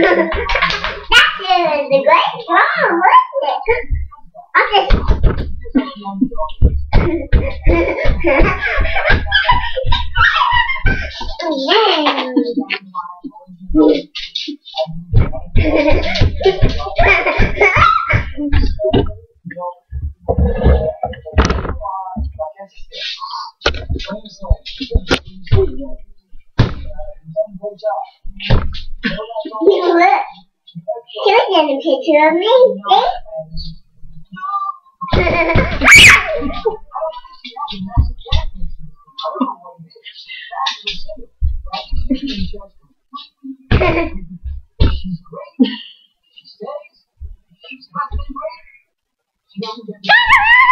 that is a great drum, wasn't it? I'm You look, here's a picture of me.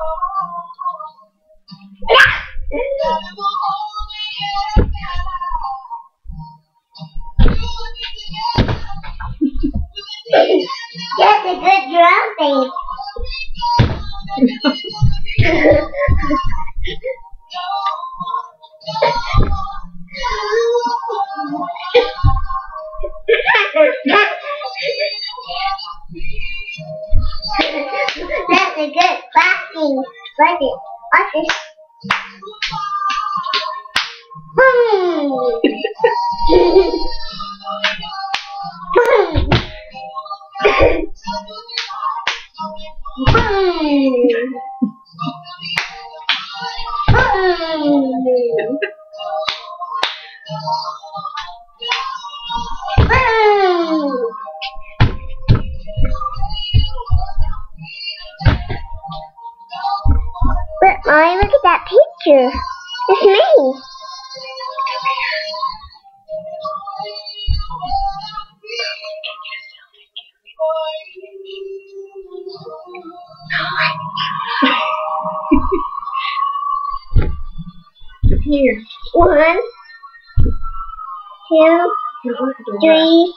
That's a good. Watch it. Watch it. Boom. But Mommy, look at that picture. It's me. Here. One, two, three,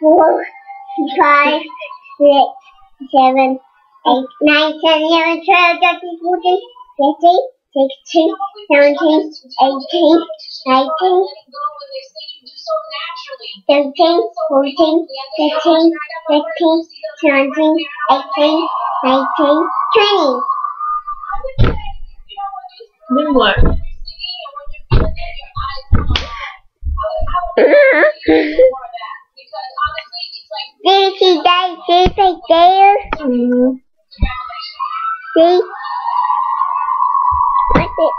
four, five, six, seven, eight, nine, ten, eleven, twelve, thirteen, fourteen, fifteen, sixteen, seventeen, eighteen, nineteen, seventeen, fourteen, fifteen, sixteen, seventeen, eighteen, nineteen, twenty. Then what? Did you see that shape right there? Mm, See? What's it?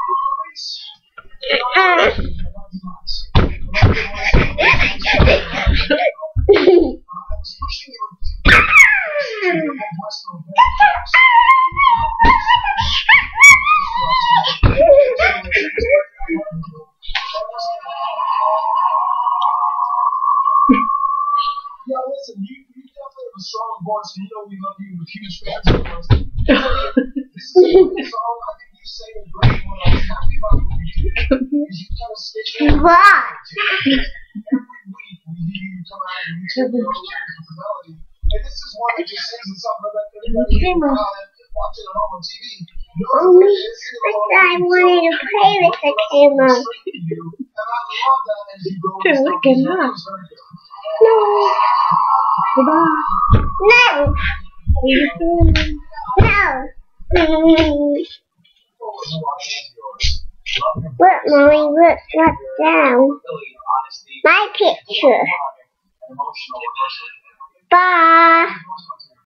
Uh. Strong voice, and you know we love you with huge fans of yours. This is a song I think you sang great one. I was happy about what did. Is you kind of stitch it in every week. We hear you come out and you take your own lyrics with the melody. And this is one that just sings like that. Everybody can go out and watch it on TV. Only I wanted to play with the camera. Straight to you. And I love that as you go. Turn the camera on. It's very good. No. Goodbye. No. No. Mm. Look, Mommy, look what's down. My picture. Bye.